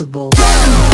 invincible.